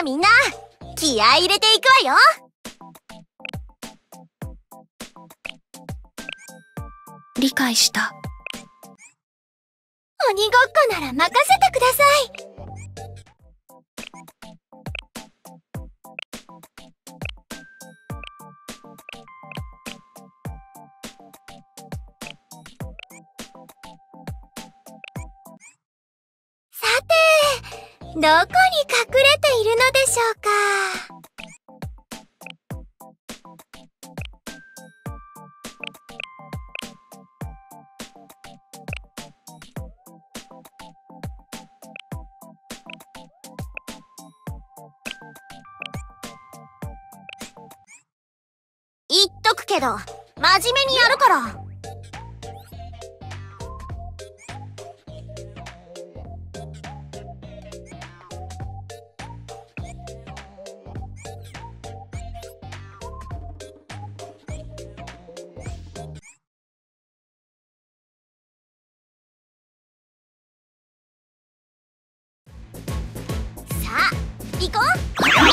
あみんな気合い入れていくわよ。理解した。鬼ごっこなら任せてくださいどこに隠れているのでしょうか？言っとくけど真面目にやるから。行こう。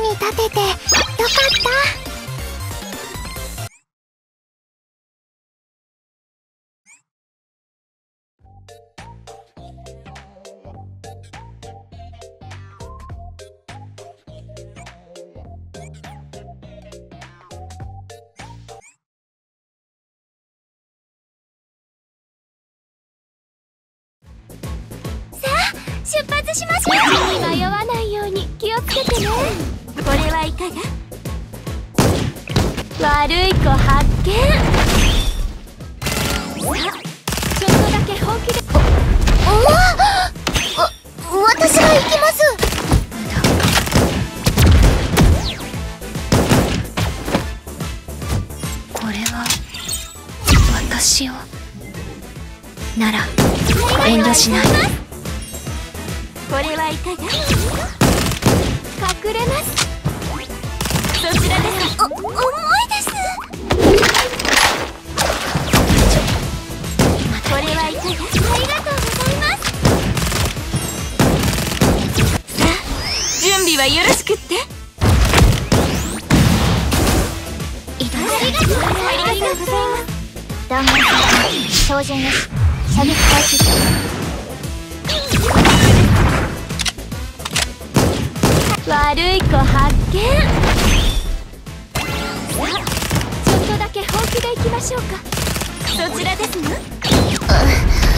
役に立ててよかった。出発しましょう。迷わないように気をつけてね。これはいかが悪い子発見さあちょっとだけ本気でおおわ私が行きますこれは私を。なら遠慮しない。これはいかが？隠れます。はよろしくって。ありがとうございますありがとうございます弾丸標準よし射撃開始悪い子発見さあちょっとだけ本気でいきましょうかそちらですのえ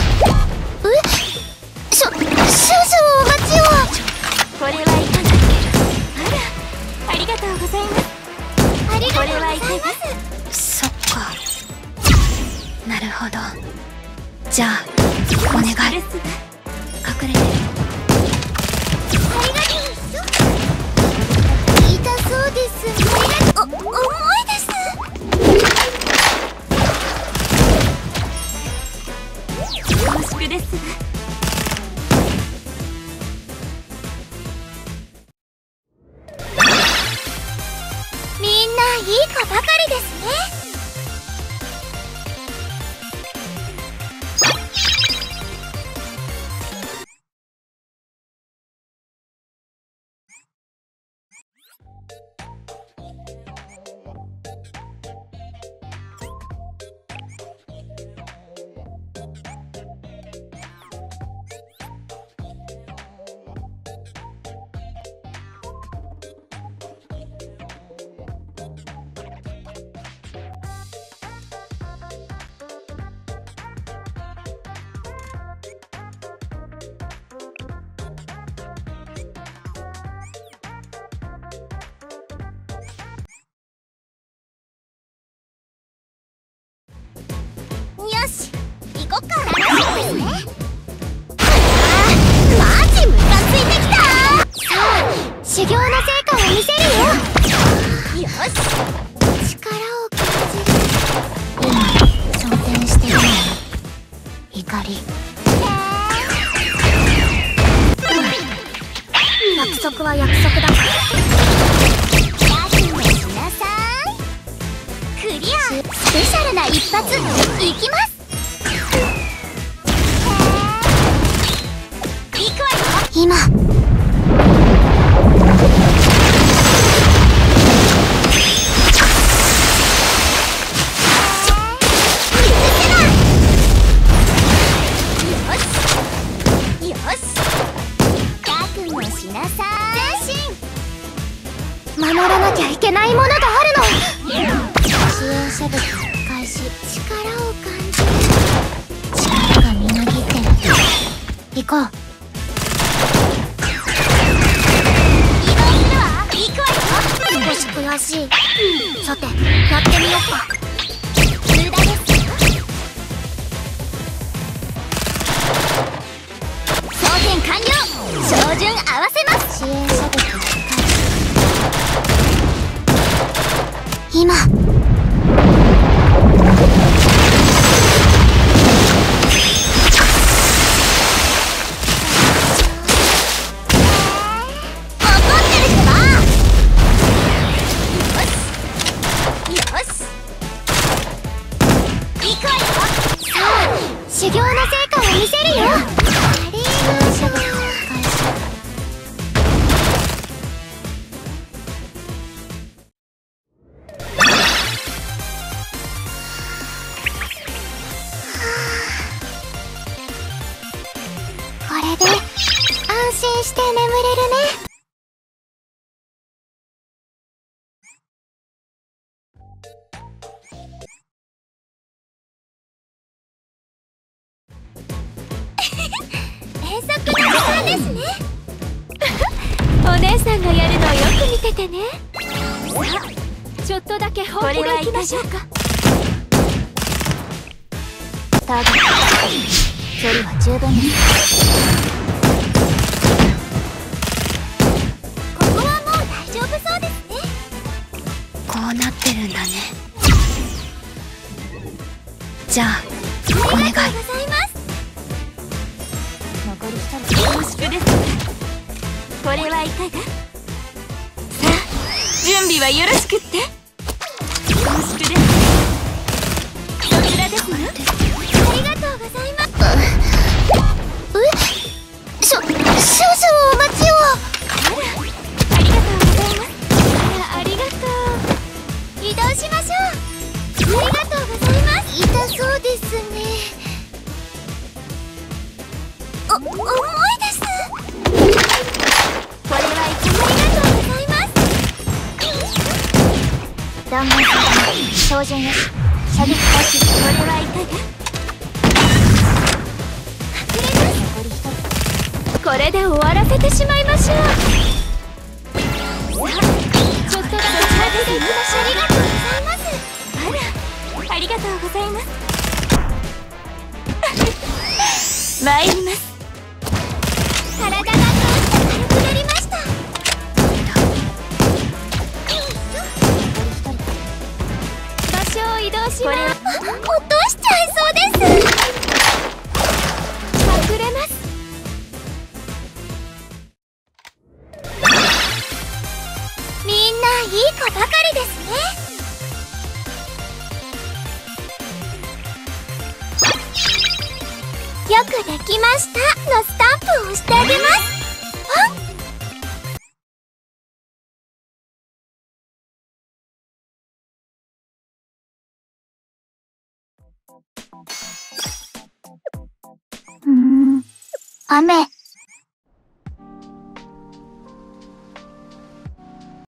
よし力を感じる今装填してるの怒り約束は約束だヤギもしなさいクリアスペシャルな一発いきます行くわよ今らしい。さてやってみようか。無駄です。よ装填完了。照準合わせます。支援射撃今心して眠れるね。遠足の時間ですね。お姉さんがやるのをよく見ててね。さあちょっとだけ本気でいきましょうか。ターゲット距離は十分です。うなってるんだね。じゃあお願い。ありがとうございます残り一人恐縮です。これはいかが？さあ準備はよろしくって。恐縮です。こちらですわお重いですこれはいつもありがとうございまいかが隠れます残り一人これで終わらせてしまいましょうちょっとだけチャージでいきましょうありがとうございますあらありがとうございます参ります所を移動します落としちゃいそうです。隠れますみんないい子ばかりです。ねよくできました。のスタンプを押してあげます。雨。